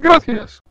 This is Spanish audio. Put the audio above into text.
Gracias.